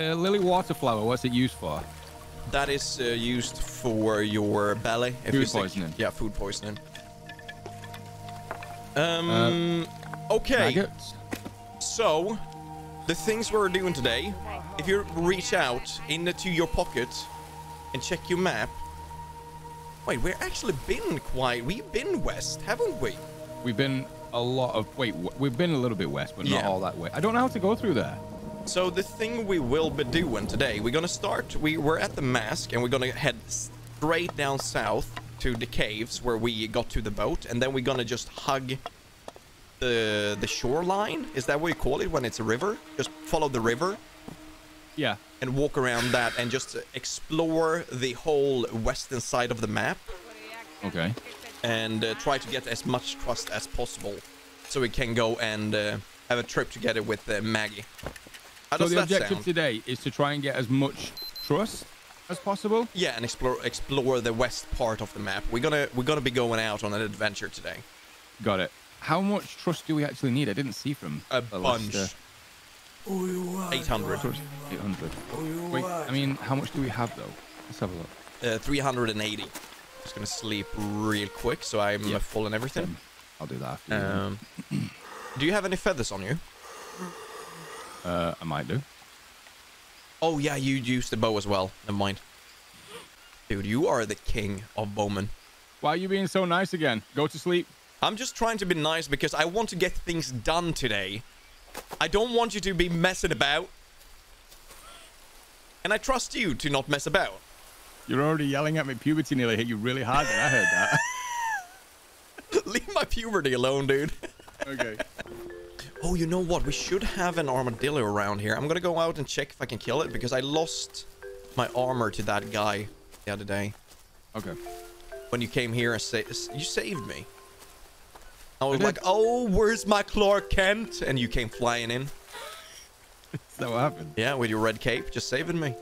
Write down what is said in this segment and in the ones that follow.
uh, lily water flower. What's it used for? That is uh, used for your belly. If Food poisoning. Yeah, food poisoning. Um. okay. Maggots. So, the things we're doing today, if you reach out into your pocket and check your map. Wait, we've actually been quite. We've been west, haven't we? We've been a lot of. Wait, we've been a little bit west, but not all that way. I don't know how to go through there. So the thing we will be doing today, we're gonna start. We we're at the mask, and we're gonna head straight down south to the caves where we got to the boat, and then we're gonna just hug the the shoreline. Is that what you call it when it's a river? Just follow the river Yeah. and walk around that, and just explore the whole western side of the map, Okay. and uh, try to get as much trust as possible, so we can go and uh, have a trip together with uh, Maggie. So the objective sound? today is to try and get as much trust as possible. Yeah, and explore explore the west part of the map. We're gonna we're gonna be going out on an adventure today. Got it. How much trust do we actually need? I didn't see from A bunch. list, uh, 800. 800. Wait, I mean, how much do we have though? Let's have a look. Uh, 380. Just gonna sleep real quick, so I'm uh, full and everything. I'll do that. After you. Um, do you have any feathers on you? Uh, I might do. Oh yeah, you used the bow as well. Never mind. Dude, you are the king of bowmen. Why are you being so nice again? Go to sleep. I'm just trying to be nice because I want to get things done today. I don't want you to be messing about. And I trust you to not mess about. You're already yelling at me. Puberty nearly hit you really hard, and I heard that. Leave my puberty alone, dude. okay. Oh, you know what? We should have an armadillo around here. I'm gonna go out and check if I can kill it because I lost my armor to that guy the other day. Okay. When you came here and sa- you saved me. I was did. like, oh, where's my Clark Kent? And you came flying in. That what happened? Yeah, with your red cape, just saving me.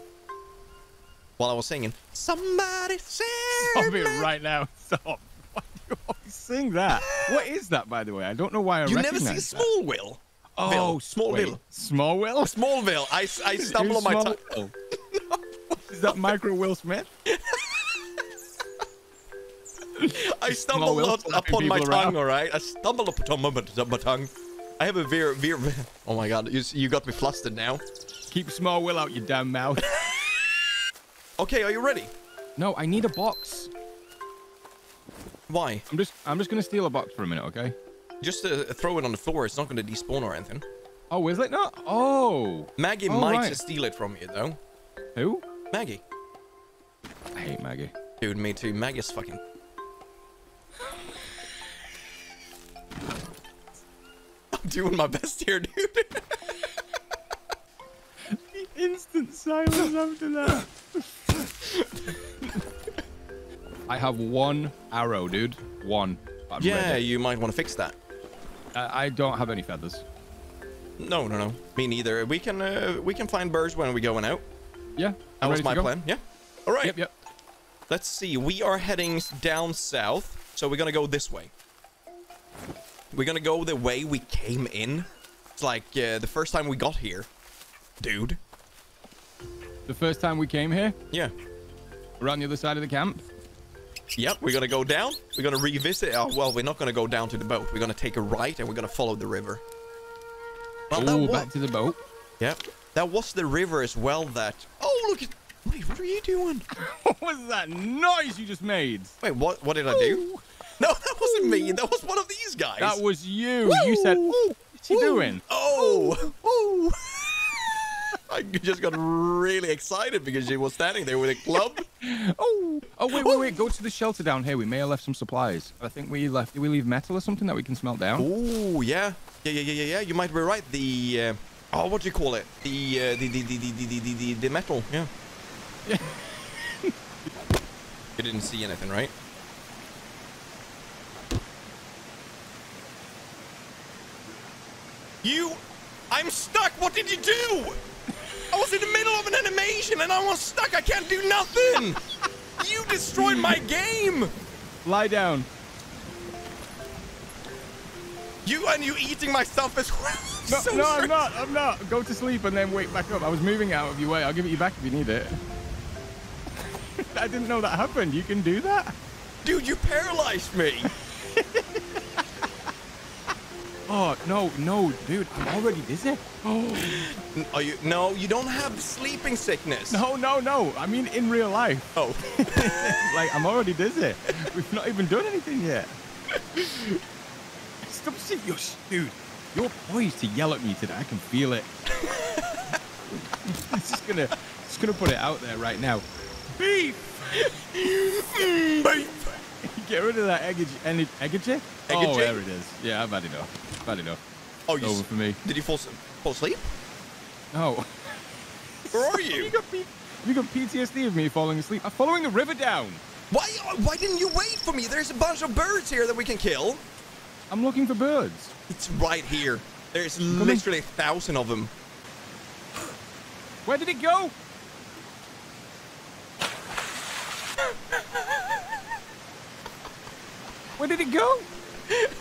While I was singing, somebody save Stop me. it right now. Stop. Why do you always sing that? What is that, by the way? I don't know why I You never recognize see that. Smallville? Oh, Bill, Smallville. Smallville? Oh, Smallville. I, I stumble on my tongue. Smallville? Is that Micro Will Smith? I stumble up, upon my tongue, all right? I stumble upon my, my tongue. I have a veer, veer. Oh my god, you, you got me flustered now. Keep Small Will out your damn mouth. Okay, are you ready? no, I need a box. Why? I'm just I'm just gonna steal a box for a minute, okay? Just uh, throw it on the floor. It's not going to despawn or anything. Oh, is it not? Oh. Maggie Oh, might right. steal it from you, though. Who? Maggie. I hate Maggie. Dude, me too. Maggie's fucking... I'm doing my best here, dude. the Instant silence after that. I have one arrow, dude. One. I'm yeah, ready. you might want to fix that. I, I don't have any feathers. No, no, no. Me neither. We can uh, we can find birds when we're going out. Yeah. That I'm was my plan. Yeah. All right. Yep, yep. Let's see. We are heading down south, so we're gonna go this way. We're gonna go the way we came in. It's like uh, the first time we got here, dude. The first time we came here, Yeah. around the other side of the camp. Yep. We're gonna go down. We're gonna revisit. Oh, well, we're not gonna go down to the boat. We're gonna take a right and we're gonna follow the river. Well, Oh, back to the boat. Yep. That was the river as well. That. Oh, look at. Wait, what are you doing? What was that noise you just made? Wait, what? What did I do? No, that wasn't me. That was one of these guys. That was you. You said, "Ooh, what's he doing?" Oh! Oh! I just got really excited because she was standing there with a club. oh, oh wait, wait, wait! Go to the shelter down here. We may have left some supplies. I think we left. Did we leave metal or something that we can smelt down? Oh yeah, yeah, yeah, yeah, yeah. You might be right. The uh, oh, what do you call it? The, uh, the, the, the the the the the the metal. Yeah. Yeah. you didn't see anything, right? You I'm stuck! What did you do? I was in the middle of an animation and I was stuck. I can't do nothing. you destroyed my game. Lie down. You and you eating my stuff as well. No, So no, I'm not. I'm not. Go to sleep and then wake back up. I was moving out of your way. I'll give it you back if you need it. I didn't know that happened. You can do that? Dude, you paralyzed me. Oh, no, no, dude. I'm already dizzy. Oh, Are you? No, you don't have sleeping sickness. no, no, no. I mean, in real life. Oh. like, I'm already dizzy. We've not even done anything yet. Stop seeing your dude. You're poised to yell at me today. I can feel it. I'm just gonna, just gonna put it out there right now. Beef. Beef. Get rid of that eggage, en- eggage? Oh, Eggage? there it is. Yeah, I've had enough. I've had enough. Oh, you over for me. Did you fall, fall asleep? No. Where are You you? got, P- you got PTSD of me falling asleep. I'm following the river down. Why? Uh, why didn't you wait for me? There's a bunch of birds here that we can kill. I'm looking for birds. It's right here. There's literally a thousand of them. Where did it go? Where did it go?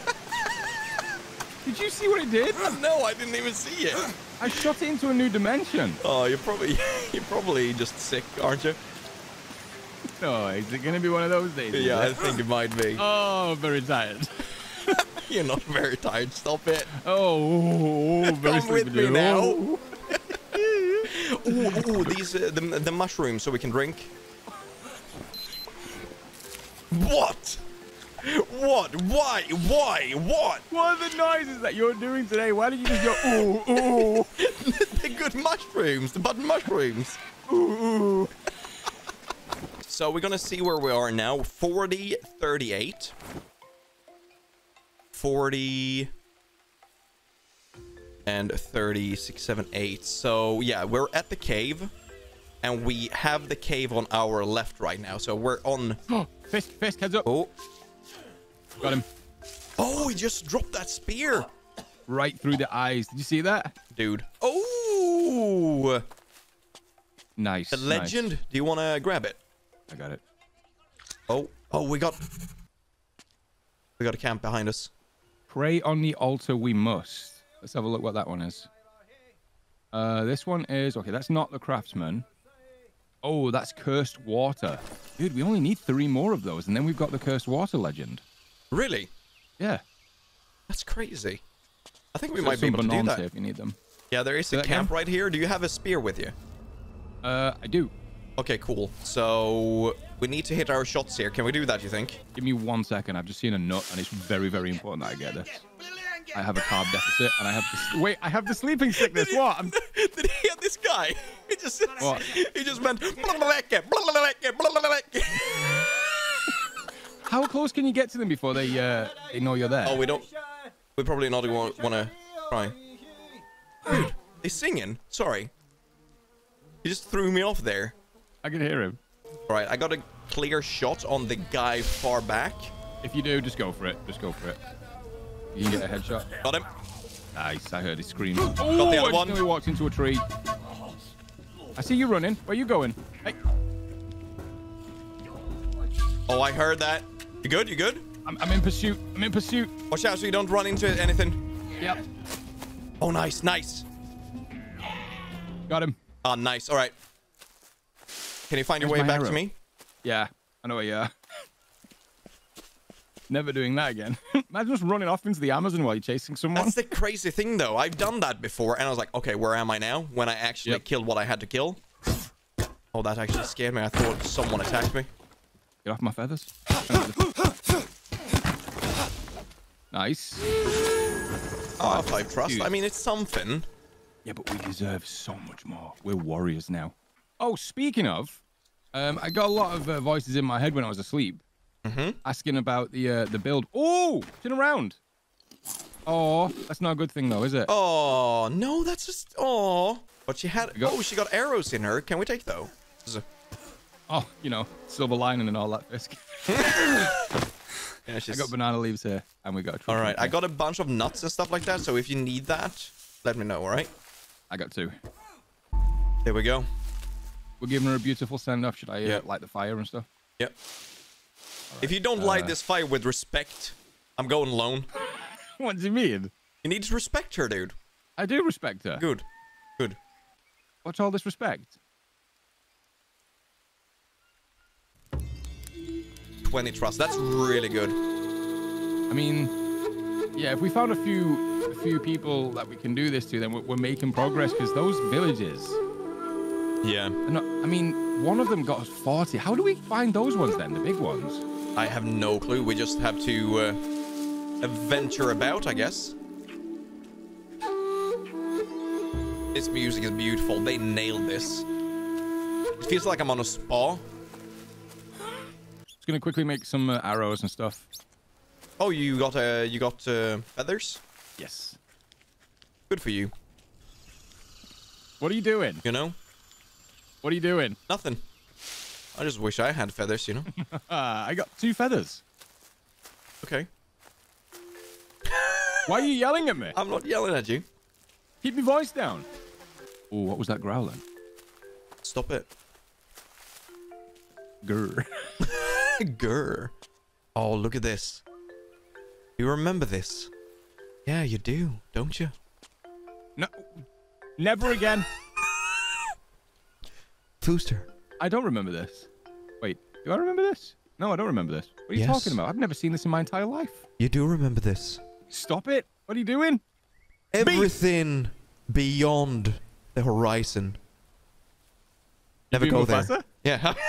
Did you see what it did? No, I didn't even see it. I shot it into a new dimension. Oh, you're probably you're probably just sick, aren't you? No, is it going to be one of those days? Yeah, I think it might be. Oh, very tired. You're not very tired. Stop it. Oh, very Come with me dude. now. Oh. Ooh, ooh, these uh, the the mushrooms so we can drink. What? What? Why? Why? What? What are the noises that you're doing today? Why did you just go ooh ooh the good mushrooms, the button mushrooms. ooh ooh? So we're gonna see where we are now. 40, 38. 40 and 36, 7, 8. So yeah, we're at the cave. And we have the cave on our left right now. So we're on... Oh, Fisk, Fisk, heads up. Oh. Got him Oh, he just dropped that spear. right through the eyes. Did you see that? Dude. Oh! Nice. The nice. legend. Do you want to grab it? I got it. Oh. Oh, we got... We got a camp behind us. Pray on the altar we must. Let's have a look what that one is. Uh, this one is okay. That's not the craftsman. Oh, that's cursed water, dude. We only need three more of those, and then we've got the cursed water legend. Really? Yeah, That's crazy. I think we So might be able to do that. if you need them. Yeah, there is Say a camp right here. Do you have a spear with you? Uh, I do. Okay, cool. So we need to hit our shots here. Can we do that, you think? Give me one second. I've just seen a nut, and it's very, very important that I get this. I have a carb deficit, and I have the wait. I have the sleeping sickness. What? I'm, Did he hit this guy? He just What? he just went how close can you get to them before they uh they know you're there? Oh, we don't. We're probably not want to try. Dude, he's singing. Sorry. He just threw me off there. I can hear him. All right, I got a clear shot on the guy far back. If you do, just go for it. Just go for it. You can get a headshot. Got him. Nice. I heard his scream. Got the Oh, other one. nearly walked into a tree. I see you running. Where are you going? Hey, Oh, I heard that. You good? You good? I'm, I'm in pursuit. I'm in pursuit. Watch out so you don't run into anything. Yep. Oh, nice, nice. Got him. Ah, nice. All right. Can you find your way back to me? Yeah. I know where you are. Never doing that again. Imagine just running off into the Amazon while you're chasing someone. That's the crazy thing, though. I've done that before, and I was like, okay, where am I now? When I actually Yep. killed what I had to kill. Oh, that actually scared me. I thought someone attacked me. Get off my feathers. nice. Oh, five trust. dude. I mean, it's something. Yeah, but we deserve so much more. We're warriors now. Oh, speaking of, um, I got a lot of uh, voices in my head when I was asleep, Mm-hmm. asking about the uh, the build. Oh, turn around. Oh, that's not a good thing though, is it? Oh no, that's just oh. But she had got- oh, she got arrows in her. Can we take those? Oh, you know, silver lining and all that. Fisk. Yeah, I got banana leaves here, and we got. All right, I got a bunch of nuts and stuff like that. So if you need that, let me know. All right. I got two. There we go. We're giving her a beautiful send off. Should I uh, light the fire and stuff? Yep. If you don't light uh, this fire with respect, I'm going alone. what do you mean? You need to respect her, dude. I do respect her. Good. Good. What's all this respect? 20 trust. That's really good. I mean, yeah, if we found a few a few people that we can do this to, then we're, we're making progress because those villages. Yeah. Not, I mean, one of them got us 40. How do we find those ones then, the big ones? I have no clue. We just have to uh, venture about, I guess. This music is beautiful. They nailed this. It feels like I'm on a spa. Gonna quickly make some uh, arrows and stuff. Oh, you got uh, you got uh, feathers. Yes. Good for you. What are you doing? You know, What are you doing? nothing. I just wish I had feathers. You know. I got two feathers. okay. Why are you yelling at me? I'm not yelling at you. Keep your voice down. Oh, what was that growling? Stop it. Grr. Grr. Oh, look at this. You remember this? Yeah, you do, don't you? No, never again. Fooster. I don't remember this. Wait, do I remember this? No, I don't remember this. What are you Yes. talking about? I've never seen this in my entire life. You do remember this. Stop it. What are you doing? Everything beyond the horizon. Never go there. Yeah.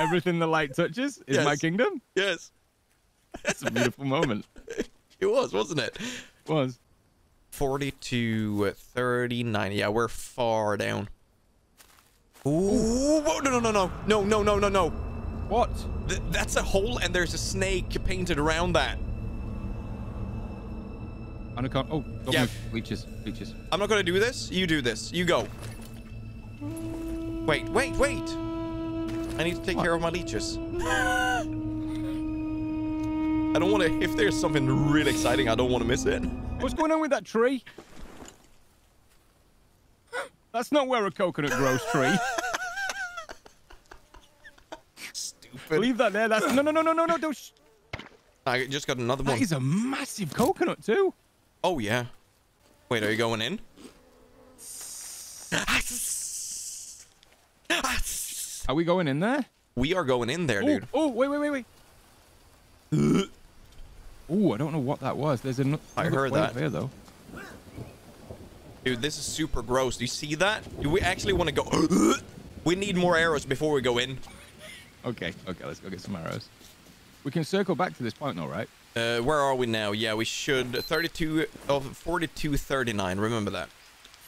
Everything the light touches is my kingdom. yes. That's a beautiful moment. It was, wasn't it? Was. 40 to uh, 39. Yeah, we're far down. Ooh, whoa, no, no, no, no. No, no, no, no, no. What? Th- that's a hole and there's a snake painted around that. Anaconda. Oh, don't Yeah. move. Leeches. Leeches. I'm not gonna do this. You do this. You go. Wait, wait, wait. I need to take What? care of my leeches. I don't want to. If there's something really exciting, I don't want to miss it. What's going on with that tree? That's not where a coconut grows tree. Stupid. Leave that there. That's no, no, no, no, no, no. Don't. Sh- I just got another that one. is a massive coconut too. Oh yeah. Wait, are you going in? Are we going in there? We are going in there, Oh, dude. oh, wait, wait, wait, wait. Oh, I don't know what that was. There's an. I heard that. Here though. Dude, this is super gross. Do you see that? Do we actually want to go? we need more arrows before we go in. Okay, okay, let's go get some arrows. We can circle back to this point, all right? Uh, where are we now? Yeah, we should 32 of 42 39. Remember that.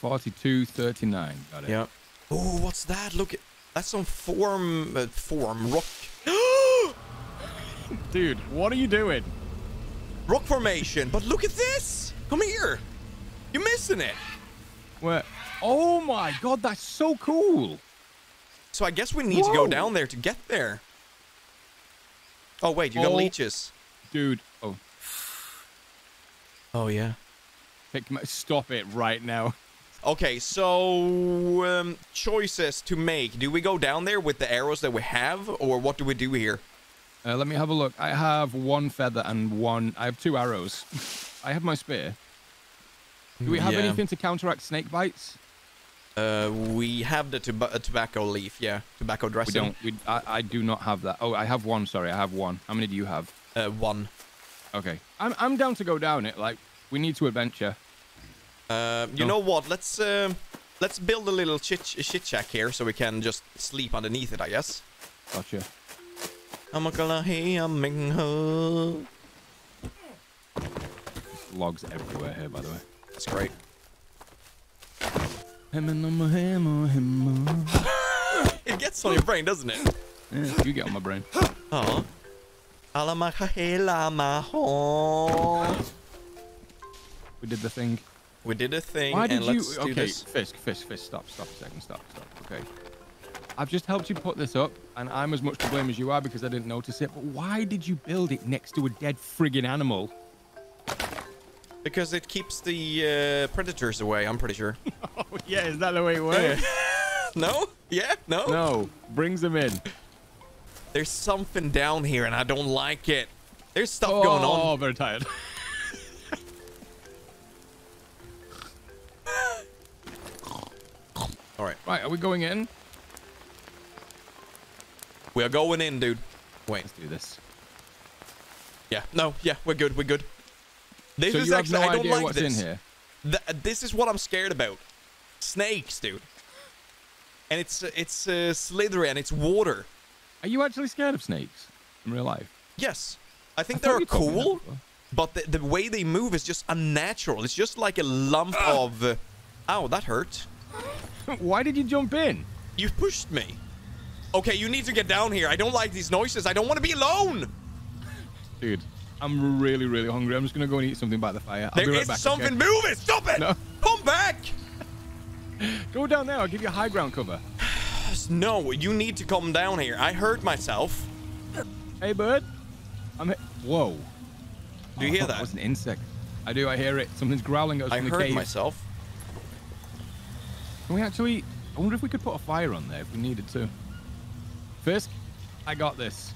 42, 39. Got it. Yeah. Oh, what's that? Look at that's some form uh, form rock Dude, what are you doing? rock formation. But look at this. Come here. You're missing it. Where? Oh my god, that's so cool. So I guess we need to go down there to get there. Oh wait, you got Oh. leeches. Dude, oh, Oh yeah. stop it right now. Okay, so um, choices to make. Do we go down there with the arrows that we have, or what do we do here? Uh, let me have a look. I have one feather and one. I have two arrows. I have my spear. Do we have Yeah. anything to counteract snake bites? Uh, we have the toba- uh, tobacco leaf, yeah, tobacco dressing. We don't. We, I, I do not have that. Oh, I have one. Sorry, I have one. How many do you have? Uh, one. Okay. I'm I'm down to go down it. Like we need to adventure. Uh, you No. know what? Let's um, let's build a little chit shit shack here so we can just sleep underneath it. I guess. Gotcha. Logs everywhere here, by the way. That's great. It gets on your brain, doesn't it? Yeah, you get on my brain. Oh. We did the thing. We did a thing, Why did and you? let's Okay, this. Fisk, Fisk, Fisk. Stop, stop a second. Stop, stop. Okay. I've just helped you put this up, and I'm as much to blame as you are because I didn't notice it. But why did you build it next to a dead friggin' animal? Because it keeps the uh, predators away. I'm pretty sure. Oh yeah, is that the way it works? no? Yeah? No? no, brings them in. There's something down here, and I don't like it. There's stuff going on. Oh, very tired. All right. Right, are we going in? We are going in, dude. Wait. Let's do this. Yeah. No. Yeah. We're good. We're good. This so is you have no I don't idea like what's this. in here. Th- this is what I'm scared about. Snakes, dude. And it's uh, it's uh, slithery and it's water. Are you actually scared of snakes in real life? Yes. I think I they're you told me that cool, but the, the way they move is just unnatural. It's just like a lump of. Uh, ow, that hurt. Why did you jump in? You pushed me. Okay, you need to get down here. I don't like these noises. I don't want to be alone. Dude, I'm really, really hungry. I'm just gonna go and eat something by the fire. I'll There be is right back. something okay? moving. Stop it. No. Come back. Go down there. I'll give you high ground cover. No, you need to come down here. I hurt myself. Hey, bird. I'm. Whoa. Do you hear oh, that? that? was an insect. I do. I hear it. Something's growling at us I from the hurt cave. myself. Can we actually? I wonder if we could put a fire on there if we needed to. Fisk, I got this.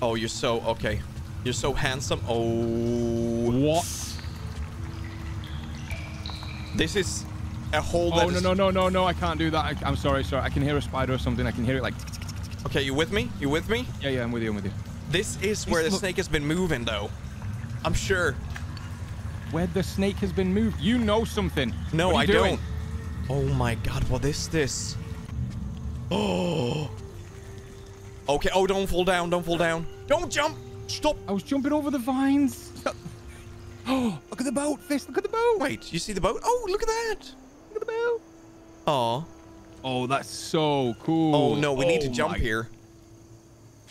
Oh, you're so okay. You're so handsome. Oh, What? this is a hole. Oh no is- no no no no! I can't do that. I, I'm sorry, sorry. I can hear a spider or something. I can hear it like. Okay, you with me? You with me? Yeah yeah, I'm with you. I'm with you. This is where the snake has been moving, though. I'm sure. Where the snake has been moved. You know something. No, I doing? don't. Oh my god, what is this? Oh. Okay, oh, don't fall down, don't fall down. Don't jump! Stop! I was jumping over the vines. Oh, look at the boat, Fisk. Look at the boat. Wait, you see the boat? Oh, look at that! Look at the boat. Aw. Oh, that's so cool. Oh no, we need to Oh jump my- here.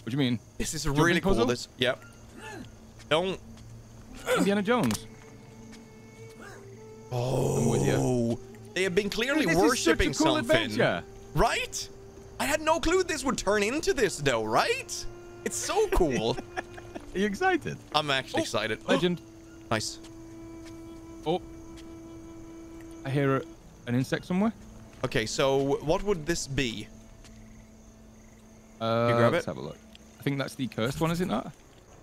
What do you mean? This is Jumping really cool. puzzle? This, yep. Don't. Indiana Jones. Oh, I'm with you. They have been clearly This is worshipping cool something, adventure. right? I had no clue this would turn into this, though. Right? It's so cool. Are you excited? I'm actually Oh, excited. Legend. nice. Oh. I hear a, an insect somewhere. Okay, so what would this be? Uh, grab let's it? have a look. I think that's the cursed one, is it not?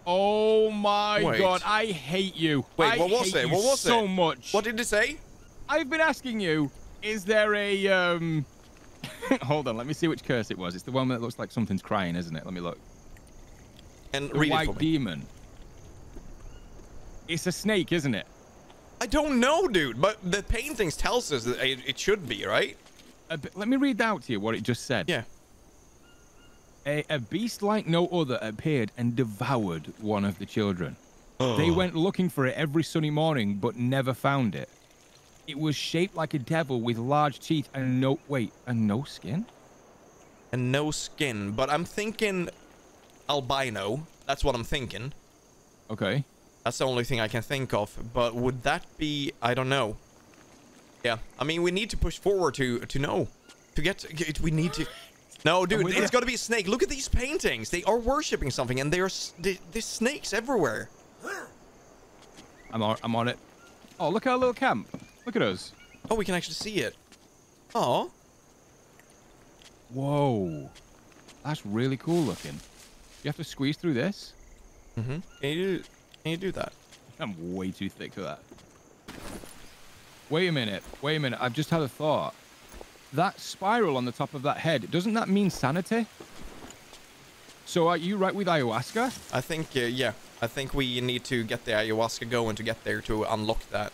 Oh my Wait. god, I hate you. Wait, I what was it? What was so it? much. What did it say? I've been asking you, is there a um Hold on, let me see which curse it was. It's the one that looks like something's crying, isn't it? Let me look. And The read it white for me. demon. It's a snake, isn't it? I don't know, dude, but the paintings tells us that it, it should be, right? A bi- let me read out to you what it just said. Yeah. A, a beast like no other appeared and devoured one of the children. They went looking for it every sunny morning, but never found it. It was shaped like a devil with large teeth and no wait, and no skin. And no skin, but I'm thinking albino. That's what I'm thinking. Okay. That's the only thing I can think of. But would that be? I don't know. Yeah, I mean, we need to push forward to to know, to get. get- We need to. No, dude, it's got to be a snake. Look at these paintings. They are worshipping something, and there's there's snakes everywhere. I'm on, I'm on it. Oh, look at our little camp. Look at us. Oh, we can actually see it. Oh, Whoa. That's really cool looking. You have to squeeze through this? mm-hmm. Can you can you do that? I'm way too thick for that. Wait a minute. Wait a minute. I've just had a thought. That spiral on the top of that head, doesn't that mean sanity? So are you right with ayahuasca? I think uh, yeah. I think we need to get the ayahuasca going to get there to unlock that.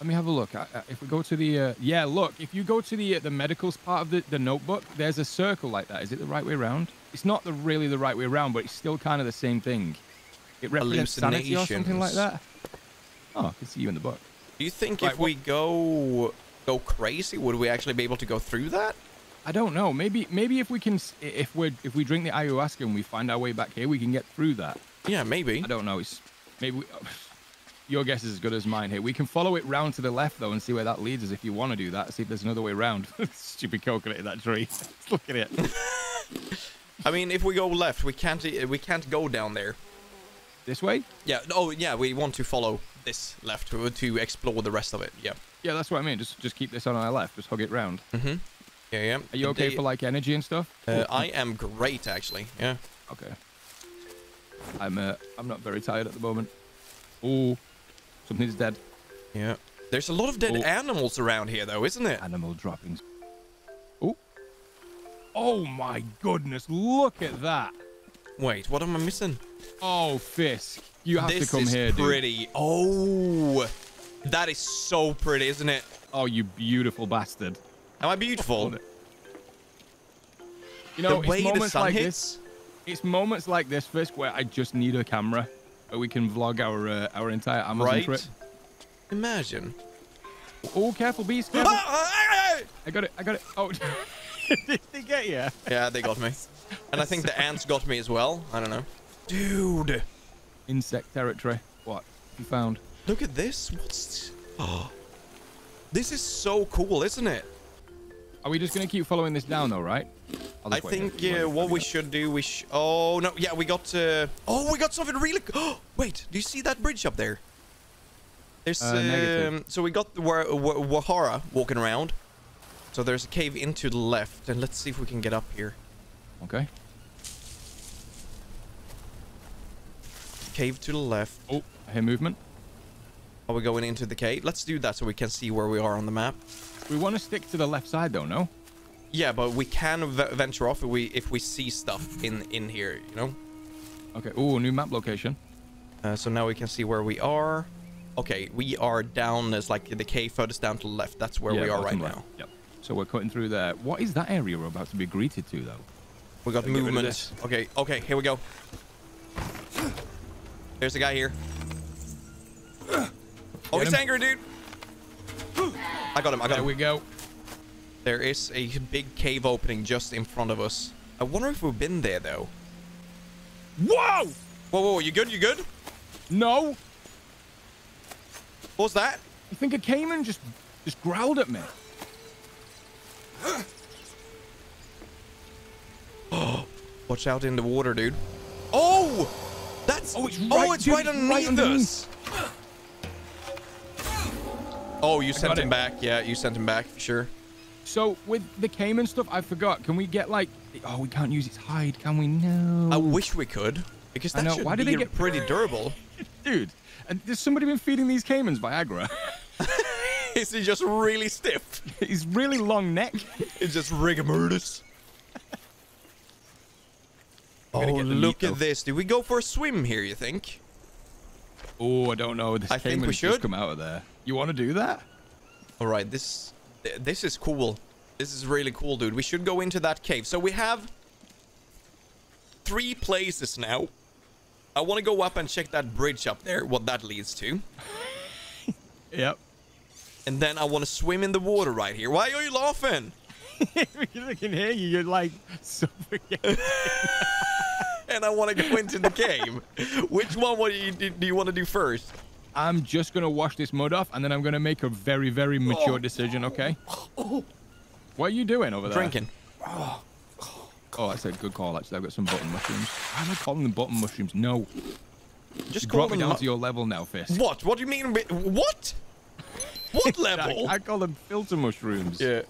Let me have a look. If we go to the uh, yeah, look. If you go to the uh, the medicals part of the, the notebook, there's a circle like that. Is it the right way around? It's not the really the right way around, but it's still kind of the same thing. It represents sanity or something like that. Oh, I can see you in the book. Do you think Right, if we go go crazy, would we actually be able to go through that? I don't know. Maybe maybe if we can if we if we drink the ayahuasca and we find our way back here, we can get through that. Yeah, maybe. I don't know. It's maybe we, your guess is as good as mine here. We can follow it round to the left though and see where that leads us if you want to do that. See if there's another way round. Stupid coconut in that tree. Look at it. I mean, if we go left, we can't we can't go down there. this way? Yeah. Oh, yeah. We want to follow this left to to explore the rest of it. Yeah. Yeah, that's what I mean. Just just keep this on our left. Just hug it round. Mm-hmm. Yeah, yeah. Are you okay They- for like energy and stuff? Uh, I am great, actually. Yeah. Okay. I'm uh, I'm not very tired at the moment. Oh, something's dead. Yeah. There's a lot of dead Oh. animals around here, though, isn't it? Animal droppings. Oh Oh, my goodness, look at that. Wait, what am I missing? Oh, Fisk, you have this to come is here, dude. This is pretty. Oh, that is so pretty, isn't it? Oh, you beautiful bastard. Am I beautiful? You know, the way it's the moments sun like hits. this. It's moments like this, Fisk, where I just need a camera, where we can vlog our uh, our entire Amazon Right? trip. Imagine. Oh, careful, beast, careful. Ah, I got it, I got it. Oh, did they get you? yeah, they got me. And I think the ants got me as well. I don't know. Dude, Insect territory. What? You found? look at this. What's... Oh, this is so cool, isn't it? Are we just gonna keep following this down, though, right? I think uh, what we should do, we sh Oh, no. Yeah, we got... Uh... Oh, we got something really... Oh, wait. Do you see that bridge up there? There's... Uh, um, so we got the Wa- Wa- Wahara walking around. So there's a cave into the left. And let's see if we can get up here. Okay. Cave to the left. Oh, I hear movement. Are we going into the cave? Let's do that so we can see where we are on the map. We want to stick to the left side, though, no? Yeah, but we can v venture off if we if we see stuff in in here, you know. Okay. Oh, new map location. Uh, so now we can see where we are. Okay, we are down as like the cave furthest down to the left. That's where Yeah, we are right bottom now. left. Yep. So we're cutting through there. What is that area we're about to be greeted to, though? We got Gotta get rid of movement. Okay, okay, here we go. There's a guy here. Oh, he's him. angry, dude. I got him. I got There him. we go. There is a big cave opening just in front of us. I wonder if we've been there though. Whoa! Whoa, whoa, you good? You good? No! What was that? I think a caiman just just growled at me. Watch out in the water, dude. Oh! That's Oh, it's oh, it's dude, right underneath, right underneath. us. Oh, you sent him it. back. Yeah, you sent him back for sure. So with the caiman stuff, I forgot. Can we get like? Oh, we can't use its hide, can we? No. I wish we could because I that should Why do be they get- pretty durable. Dude, and there's somebody been feeding these caimans Viagra. Is he just really stiff? He's really long neck. It's just rigor mortis. Oh, the meat, look at this. Did we go for a swim here, you think? Oh, I don't know. This I think we should. come out of there. You want to do that? All right, this this is cool. This is really cool, dude. We should go into that cave. So we have three places now. I want to go up and check that bridge up there, what that leads to. Yep. And then I want to swim in the water right here. Why are you laughing? because I can hear you. You're like suffocating. And I want to go into the cave. Which one what do you, do you want to do first? I'm just gonna wash this mud off, and then I'm gonna make a very, very oh. mature Oh. decision. Okay. Oh. What are you doing over there? Drinking. Oh, that's a good call. Actually, I've got some button mushrooms. Why am I calling them button mushrooms? No. Just You call me down to your level now, Fisk. What? What do you mean? What? What level? I call them filter mushrooms. yeah.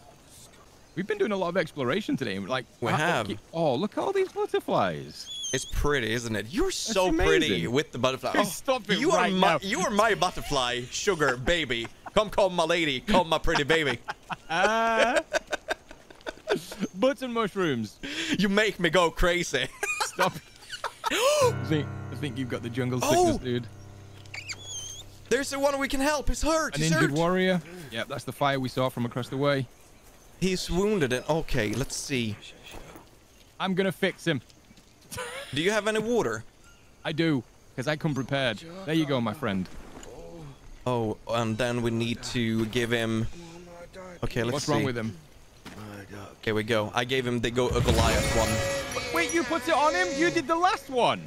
We've been doing a lot of exploration today. Like We oh, have. okay- Oh, look at all these butterflies. It's pretty, isn't it? You're so pretty with the butterfly. Hey, stop it you right are my, now. You are my butterfly, sugar baby. Come, come, my lady. Come, my pretty baby. Ah. button mushrooms. You make me go crazy. Stop. I think, I think you've got the jungle sickness, Oh! dude. There's the one we can help. He's hurt. An He's injured hurt. warrior. Yep, that's the fire we saw from across the way. He's wounded. And okay, let's see. I'm gonna fix him. Do you have any water? I do, because I come prepared. There you go, my friend. Oh, and then we need to give him. Okay, let's What's see. wrong with him? Here we go. I gave him the go a Goliath one. Wait, you put it on him? You did the last one.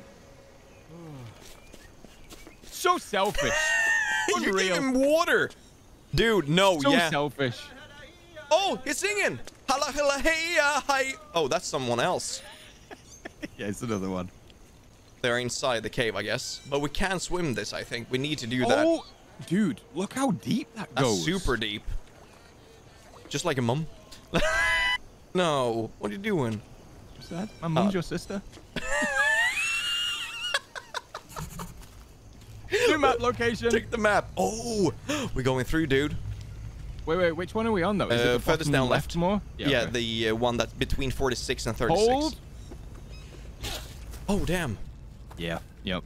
So selfish. you gave him water, dude. No, So yeah. selfish. Oh, he's singing. Hala hala hey hi. Oh, that's someone else. Yeah, it's another one. They're inside the cave, I guess. But we can swim this, I think. We need to do that. Oh, dude, look how deep that That's goes. super deep. Just like a mum. no, what are you doing? What's that? My mum's Uh, your sister. New map location. Check the map. Oh, we're going through, dude. Wait, wait, which one are we on though? Is it Uh, the furthest bottom down left. more? Yeah, okay. the uh, one that's between 46 and 36. Hold. Oh, damn. Yeah. Yep.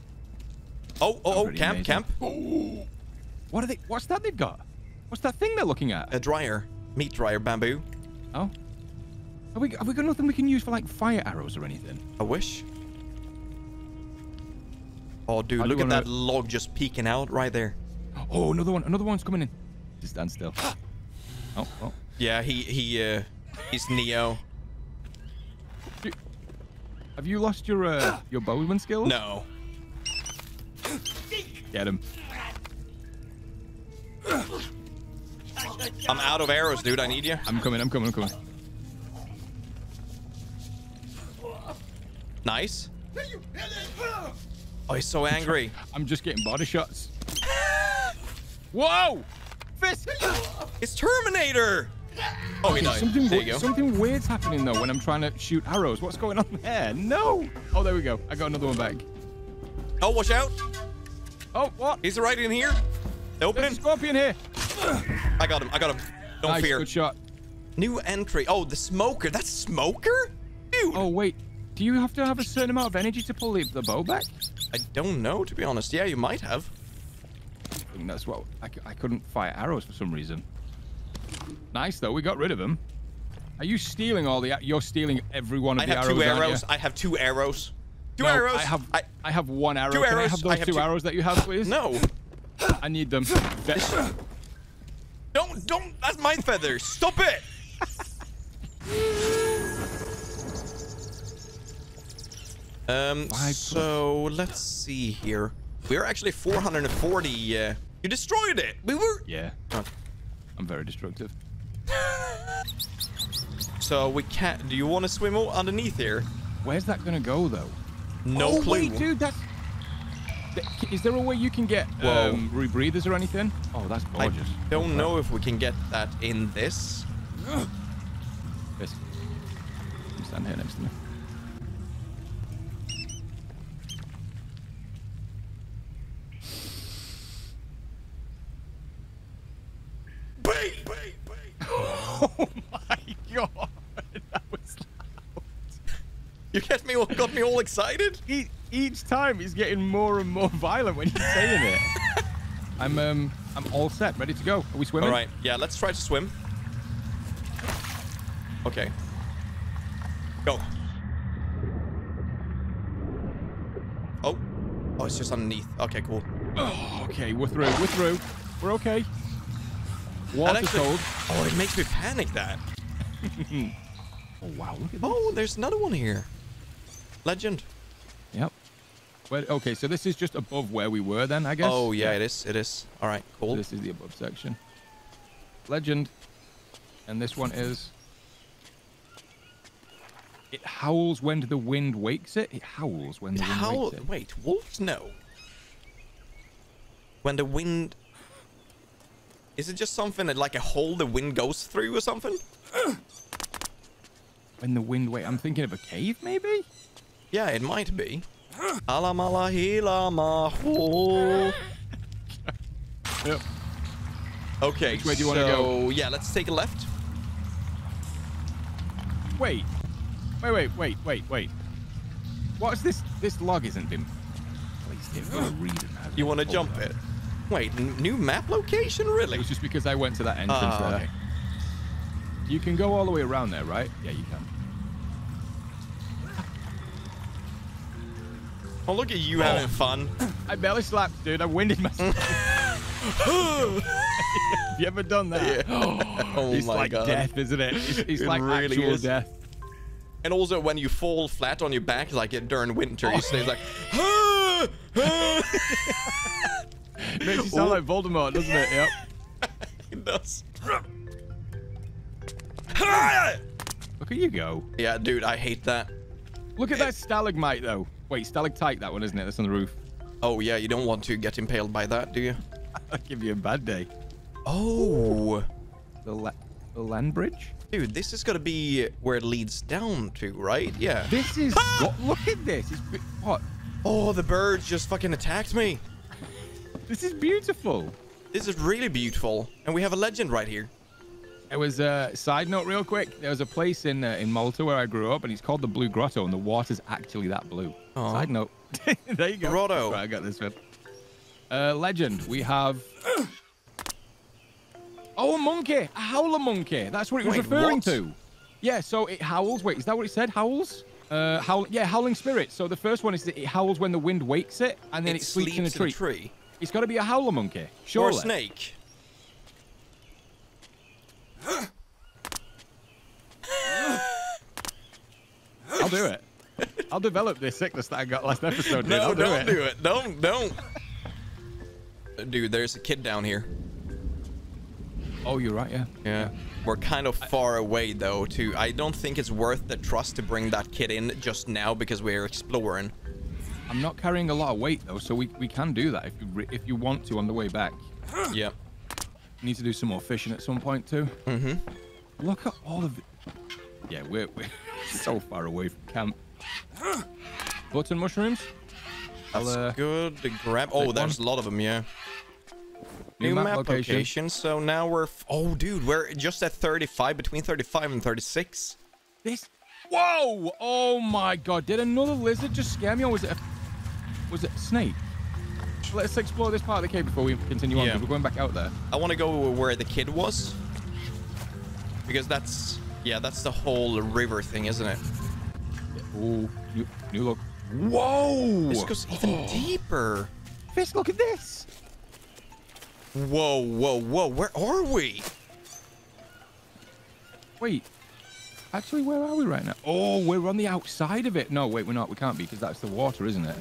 Oh, oh, oh, camp, amazing. camp. What are they? What's that they've got? What's that thing they're looking at? A dryer. Meat dryer, bamboo. oh. Have we, have we got nothing we can use for like fire arrows or anything? I wish. Oh, dude, I look at wanna- that log just peeking out right there. Oh, another one. Another one's coming in. Just stand still. Oh, oh. Yeah, he, he, uh, he's Neo. Have you lost your uh, your bowman skills? No. Get him. I'm out of arrows, dude. I need you. I'm coming. I'm coming. I'm coming. Nice. Oh, he's so angry. I'm just getting body shots. Whoa! Fisk! It's Terminator. Oh, he died. Something, There you go. something weird's happening though when I'm trying to shoot arrows. What's going on there? No! Oh, there we go. I got another one back. Oh, watch out. Oh, what? He's right in here. There's Opening. a scorpion here. I got him. I got him. Don't nice, fear. good shot. New entry. Oh, the smoker. That's smoker? Dude. Oh, wait. Do you have to have a certain amount of energy to pull the, the bow back? I don't know, to be honest. Yeah, you might have. I think that's what... I, I couldn't fire arrows for some reason. Nice, though. We got rid of them. Are you stealing all the... You're stealing every one of I the have arrows, two aren't you? arrows. I have two arrows. Two No, arrows. I have I, I have one arrow. Two Can I have I those have two two- arrows that you have, please? no. I need them. Don't, don't. That's my feathers. Stop it. um. Why So let's see here. We're actually 440. Uh, you destroyed it. We were. yeah. Oh. I'm very destructive. So we can't. Do you want to swim underneath here? Where's that gonna go though? No oh, clue. Wait, dude, that's. Is there a way you can get um, rebreathers or anything? Oh, that's gorgeous. I don't know if we can get that in this. Yes. You stand here next to me. Oh my god, that was You get me, all, got me all excited. e- each time he's getting more and more violent when he's saying it. I'm um I'm all set, ready to go. Are we swimming? All right, yeah, let's try to swim. Okay. Go. Oh. Oh, it's just underneath. Okay, cool. Oh, okay, we're through. We're through. We're okay. That Water's actually- cold. Oh, it makes me panic that. Oh wow, look at oh, this. Oh, there's another one here. Legend. Yep. Well, okay, so this is just above where we were then, I guess. Oh, yeah, it is. It is. All right, cool. This is the above section. Legend. And this one is. It howls when the wind wakes it. It howls when the wind How? wakes it. Wait, wolves? No. When the wind. Is it just something that, like a hole the wind goes through or something? When the wind wake. I'm thinking of a cave, maybe. Yeah, it might be. Alamala hila maho. Yep. Okay, Which way do you so wanna go? yeah, let's take a left. Wait. Wait, wait, wait, wait, wait. What's this? This log isn't been placed here for a reason. You want to jump on. it? Wait, new map location? It Really? was just because I went to that entrance ah, there. okay. You can go all the way around there, right? Yeah, you can. Oh, look at you oh. having fun. I belly slapped, dude. I winded myself. Have you ever done that? Oh it's oh my like God. death, isn't it? It's, it's It like really actual is. death. And also, when you fall flat on your back, like it during winter, Oh. you stay like. Makes you sound Ooh. like Voldemort, doesn't it? Yep. it does. Look at you go. Yeah, dude, I hate that. Look at that stalagmite, though. Wait, stalactite, that one, isn't it? That's on the roof. Oh yeah, you don't want to get impaled by that, do you? I'll give you a bad day. Oh, The, la- the land bridge? dude, this is gonna be where it leads down to, right? Yeah. This is. Ah! what, look at this. It's, what? Oh, the birds just fucking attacked me. This is beautiful. This is really beautiful, and we have a legend right here. It was a side note, real quick. There was a place in uh, in Malta where I grew up, and it's called the Blue Grotto, and the water's actually that blue. Aw. Side note. there you go. Grotto. I got this one. Uh, legend. We have. Oh, a monkey! A howler monkey. That's what it was Wait, referring what? to. Yeah. So it howls. Wait, is that what it said? Howls. Uh, howl. Yeah, howling spirit. So the first one is that it howls when the wind wakes it, and then it, sleeps, in a tree. tree. It's got to be a howler monkey. Sure. Or a snake. I'll do it. I'll develop this sickness that I got last episode. Dude. No, do don't it. do it. Don't, don't. Dude, there's a kid down here. Oh, you're right. Yeah. Yeah. We're kind of far away though. To I don't think it's worth the trust to bring that kid in just now because we're exploring. I'm not carrying a lot of weight though, so we, we can do that if you if you want to on the way back. Yeah. Need to do some more fishing at some point too. Mm-hmm. Look at all of it. Yeah, we're, we're so far away from camp. Button mushrooms. That's uh, good to grab. Oh, there's a lot of them. Yeah. New map location. So now we're. F- oh, dude, we're just at 35, between 35 and 36. This. Whoa! Oh my god! Did another lizard just scare me, or was it a was it a snake? Let's explore this part of the cave before we continue on. Yeah. 'cause We're going back out there. I want to go where the kid was. Because that's. Yeah, that's the whole river thing, isn't it? Oh, new, new look. Whoa! This goes even deeper. Fisk, look at this. Whoa, whoa, whoa. Where are we? Wait. Actually, where are we right now? Oh, we're on the outside of it. No, wait, we're not. We can't be because that's the water, isn't it?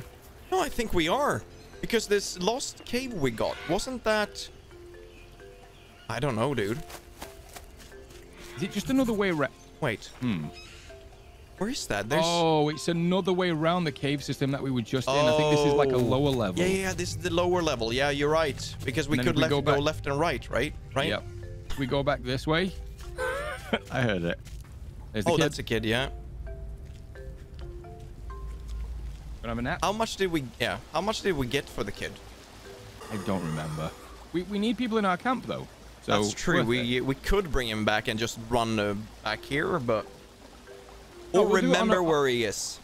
No, I think we are. Because this lost cave we got, wasn't that... I don't know, dude. Is it just another way around? Wait, Hmm. where is that? There's... Oh, it's another way around the cave system that we were just in. I think this is like a Oh. lower level. Yeah, yeah, yeah, this is the lower level. Yeah, you're right. Because we could we left, go go, left and right, right? Right? Yep. We go back this way. I heard it. There's the Oh, kid. that's a kid, yeah. Gonna have a nap? How much did we... Yeah, how much did we get for the kid? I don't remember. We, we need people in our camp though. So That's true. We it. we could bring him back and just run uh, back here, but... No, we'll do it remember a- where he is.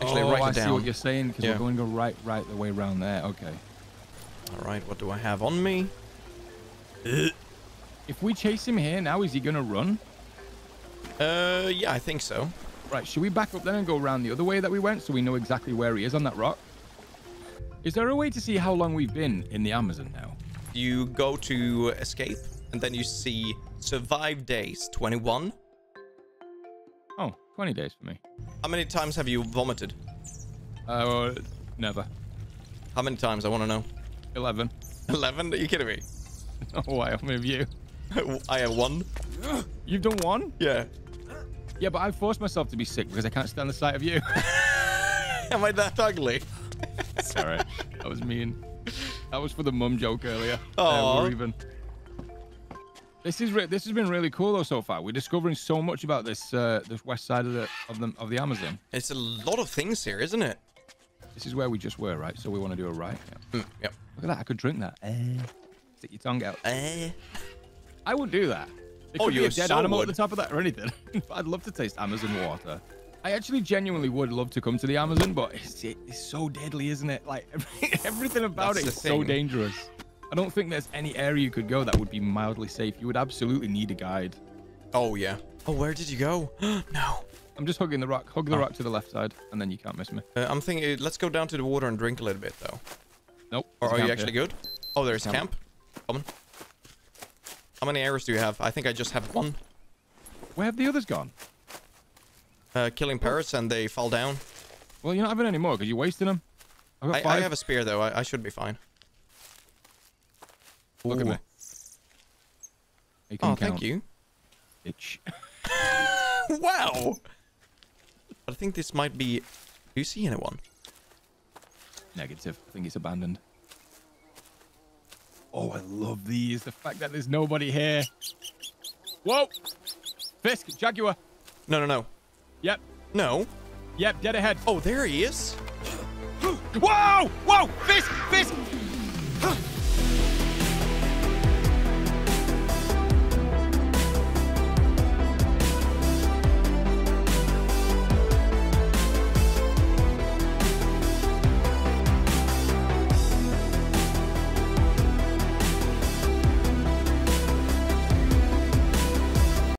Actually, oh, write I it see what you're saying because Yeah. we're going to go right, right the way around there. Okay. All right, what do I have on me? If we chase him here now, is he gonna run? Uh, yeah, I think so. Right. Should we back up then and go around the other way that we went so we know exactly where he is on that rock? Is there a way to see how long we've been in the Amazon now? You go to escape, and then you see survive days 21. Oh, 20 days for me. How many times have you vomited? Uh, never. How many times? I want to know. 11. 11? Are you kidding me? Oh, why? How many of you? I have one. You've done one? Yeah. Yeah, but I forced myself to be sick because I can't stand the sight of you. Am I that ugly? Sorry, that was mean. That was for the mum joke earlier. Uh, we're even. This is this has been really cool though so far. We're discovering so much about this uh, this west side of the of the of the Amazon. It's a lot of things here, isn't it? This is where we just were, right? So we want to do a right. Yeah. Mm, yep. Look at that! I could drink that. Stick your tongue out. Uh, I would do that. There Oh, could be you a dead so animal would. at the top of that or anything. I'd love to taste Amazon water. I actually genuinely would love to come to the Amazon, but it's, it's so deadly, isn't it? Like everything about That's it the is so dangerous. I don't think there's any area you could go that would be mildly safe. You would absolutely need a guide. oh, yeah. Oh, where did you go? no. I'm just hugging the rock. Hug the Oh. rock to the left side, and then you can't miss me. Uh, I'm thinking, let's go down to the water and drink a little bit, though. Nope. Or are you actually here. good? Oh, there's Camp. camp. Coming. How many arrows do you have? I think I just have one. Where have the others gone? Uh, killing parrots and they fall down. Well, you're not having any more because you're wasting them. I, five. I have a spear though. I, I should be fine. Look at me. Oh, count, thank you. bitch. wow. I think this might be. Do you see anyone? Negative. I think it's abandoned. Oh, I love these. The fact that there's nobody here. Whoa! Fisk, Jaguar. No, no, no, Yep, no. yep, dead ahead. Oh, there he is. Whoa! Whoa! Fisk! Fisk!